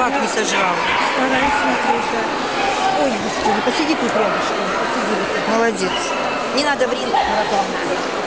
собак не сожрал. Ой, ну посиди тут рядышком. Посиди. Молодец. Не надо в ринг марафон.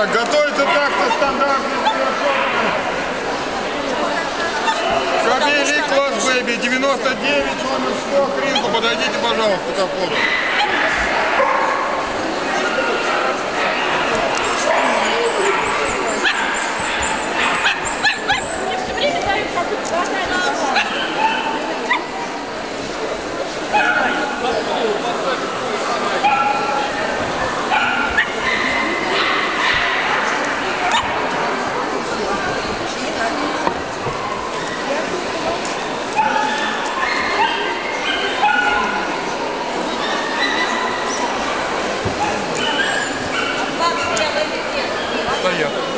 Так, готовится так-то стандартно. Фамилия класс бэби, 99, номер 100, к ринку, подойдите, пожалуйста, к поехали.